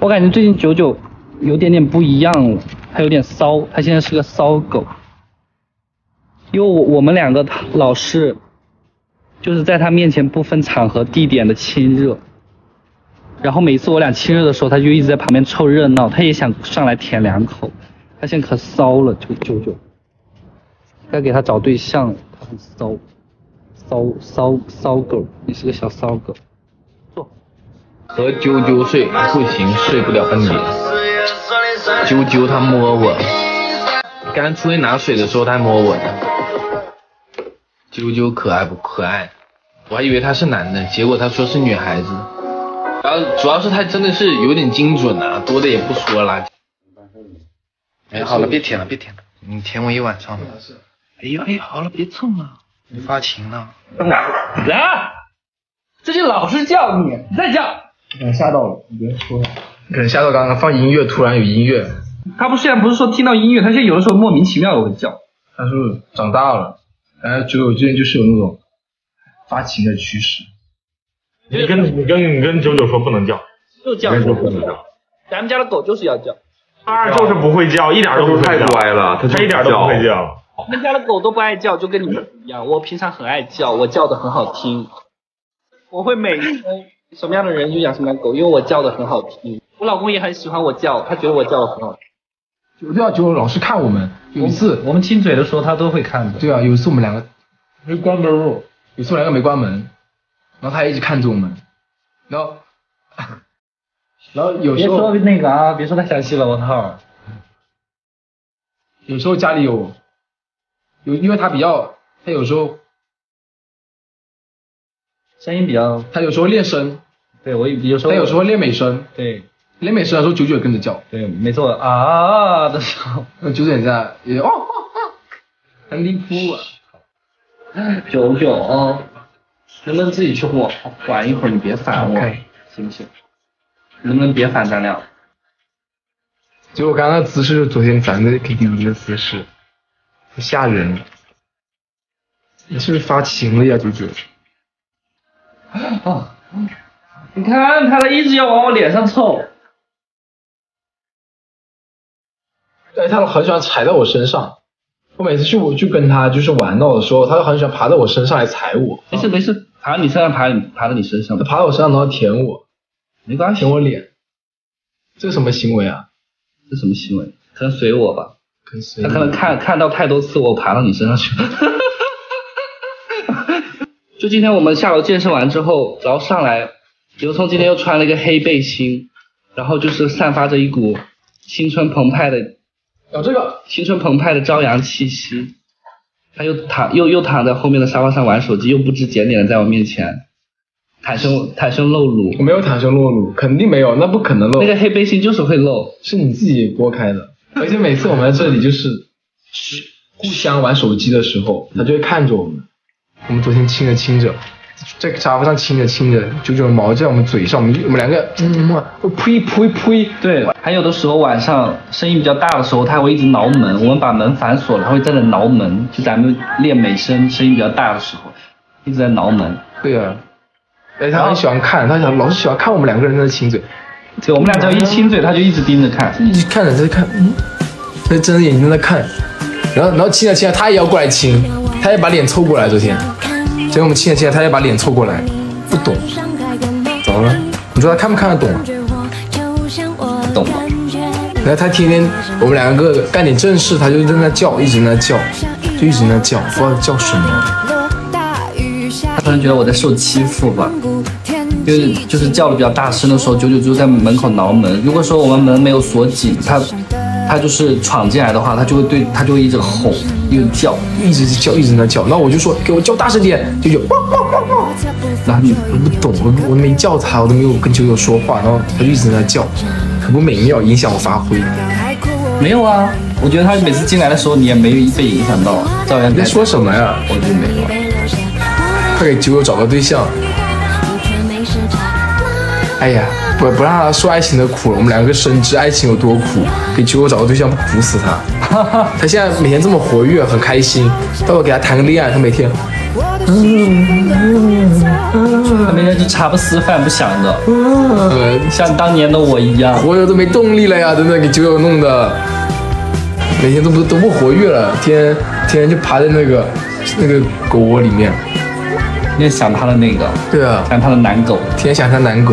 我感觉最近九九有点点不一样了，他有点骚，他现在是个骚狗。因为我我们两个老是就是在他面前不分场合地点的亲热，然后每次我俩亲热的时候，他就一直在旁边凑热闹，他也想上来舔两口，他现在可骚了，九九九，该给他找对象了，他很骚，骚骚骚狗，你是个小骚狗。坐和啾啾睡不行，睡不了半夜。啾啾他摸我，刚出去拿水的时候他摸我呢。啾啾可爱不可爱？我还以为他是男的，结果他说是女孩子。然后主要是他真的是有点精准啊，多的也不说了。哎，好了，别舔了，别舔了，你舔我一晚上了。哎呀哎呀，好了，别蹭了，你发情了。来，这就老是叫你，你再叫。可能吓到了，你别说了。可能吓到刚刚放音乐，突然有音乐。他不虽然不是说听到音乐，他现在有的时候莫名其妙的会叫。他是长大了，哎，觉得我最近就是有那种发情的趋势。你跟你跟你跟九九说不能叫，就叫。跟说不能叫。咱们家的狗就是要叫。他就是不会叫，一点都不会叫。太乖了，他一点都不会叫。我们家的狗都不爱叫，就跟你们一样。我平常很爱叫，我叫的很好听。我会每天。什么样的人就养什么样的狗，因为我叫的很好听，我老公也很喜欢我叫，他觉得我叫的很好听。就对啊，就老是看我们。有一次我们亲嘴的时候，他都会看的。对啊，有一次我们两个没关门哦，有一次我们两个没关门，然后他一直看着我们，然后然后有时候别说那个啊，别说太详细了，我操。有时候家里有有，因为他比较，他有时候。声音比较，他有时候练声，对我有时候，他有时候练美声，对，练美声的时候九九也跟着叫，对，没错啊的时候，九九也在，也哦，很离谱啊，九九啊，能不能自己去玩玩一会儿？你别烦我，行不行？能不能别烦咱俩？就我刚刚姿势，昨天咱在 KTV 的姿势，吓人，你是不是发情了呀，九九？啊！你看，他一直要往我脸上凑。哎，他很喜欢踩在我身上。我每次去我去跟他就是玩闹的时候，他就很喜欢爬到我身上来踩我。没事没事，爬你身上爬，爬到你身上。他爬到我身上然后舔我，没关系，舔我脸。这是什么行为啊？这什么行为？可能随我吧。可他可能看看到太多次我爬到你身上去了。就今天我们下楼健身完之后，然后上来，刘聪今天又穿了一个黑背心，然后就是散发着一股青春澎湃的，有这个青春澎湃的朝阳气息。他又躺又又躺在后面的沙发上玩手机，又不知检点的在我面前，袒胸袒胸露乳。我没有袒胸露乳，肯定没有，那不可能露。那个黑背心就是会露，是你自己拨开的。而且每次我们在这里就是互相玩手机的时候，他就会看着我们。我们昨天亲着亲着，在沙发上亲着亲着，九九毛在我们嘴上，我们我们两个嗯，呸呸呸！对，还有的时候晚上声音比较大的时候，他会一直挠门，我们把门反锁了，他会在那挠门，就咱们练美声，声音比较大的时候，一直在挠门。对啊，哎，他很喜欢看，他想老是喜欢看我们两个人在亲嘴，对，我们俩只要一亲嘴，他就一直盯着看，一直看着在看，嗯，他睁着眼睛在看，然后然后亲着亲着，他也要过来亲。他也把脸凑过来，昨天，昨天我们亲了亲了，他也把脸凑过来，不懂，怎么了？你说他看不看得懂啊？懂吧？然后他天天我们两个干点正事，他就在那叫，一直在那叫，就一直在那叫，不知道叫什么。他可能觉得我在受欺负吧，就是就是叫的比较大声的时候，九九就在门口挠门。如果说我们门没有锁紧，他。他就是闯进来的话，他就会对他就会一直吼，一直叫，一直叫，一直在叫。那我就说给我叫大声点，就有。然后你不懂，我我没叫他，我都没有跟九九说话，然后他就一直在那叫，可不美妙，影响我发挥。没有啊，我觉得他每次进来的时候，你也没有被影响到。赵阳，你在说什么呀？我就没有。快给九九找个对象。哎呀。不不让他受爱情的苦了，我们两个深知爱情有多苦，给九九找个对象苦死他。他现在每天这么活跃，很开心，待会给他谈个恋爱，他每天。他每天就茶不思饭不想的，嗯，像当年的我一样。活着都没动力了呀，真的给九九弄的，每天都不都不活跃了，天天天就趴在那个那个狗窝里面。天天想他的那个，对啊，想他的男狗，天天想他男狗。